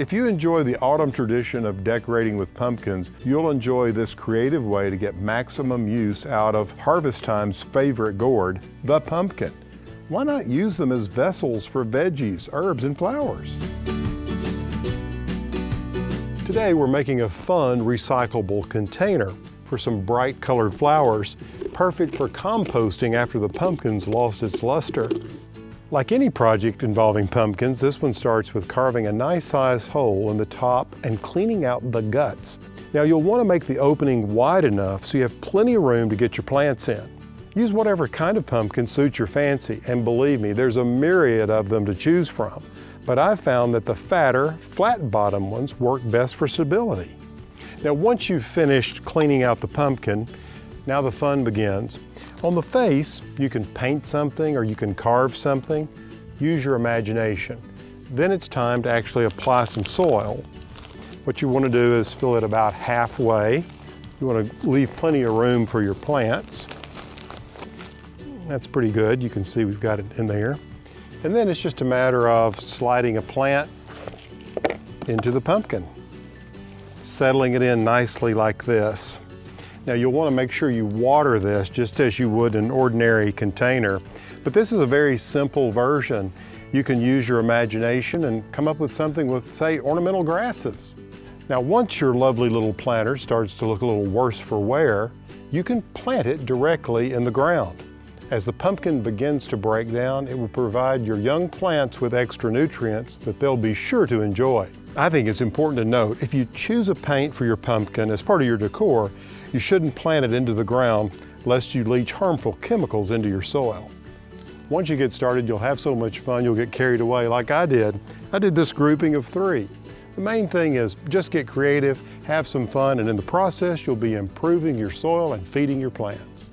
If you enjoy the autumn tradition of decorating with pumpkins, you'll enjoy this creative way to get maximum use out of harvest time's favorite gourd, the pumpkin. Why not use them as vessels for veggies, herbs, and flowers? Today we're making a fun recyclable container for some bright colored flowers, perfect for composting after the pumpkin's lost its luster. Like any project involving pumpkins, this one starts with carving a nice sized hole in the top and cleaning out the guts. Now you'll want to make the opening wide enough so you have plenty of room to get your plants in. Use whatever kind of pumpkin suits your fancy, and believe me, there's a myriad of them to choose from. But I've found that the fatter, flat bottom ones work best for stability. Now once you've finished cleaning out the pumpkin, now the fun begins. On the face, you can paint something or you can carve something. Use your imagination. Then it's time to actually apply some soil. What you want to do is fill it about halfway. You want to leave plenty of room for your plants. That's pretty good. You can see we've got it in there. And then it's just a matter of sliding a plant into the pumpkin settling it in nicely like this. Now you'll want to make sure you water this just as you would an ordinary container, but this is a very simple version. You can use your imagination and come up with something with, say, ornamental grasses. Now once your lovely little planter starts to look a little worse for wear, you can plant it directly in the ground. As the pumpkin begins to break down, it will provide your young plants with extra nutrients that they'll be sure to enjoy. I think it's important to note, if you choose a paint for your pumpkin as part of your decor, you shouldn't plant it into the ground lest you leach harmful chemicals into your soil. Once you get started, you'll have so much fun, you'll get carried away like I did. I did this grouping of three. The main thing is just get creative, have some fun, and in the process, you'll be improving your soil and feeding your plants.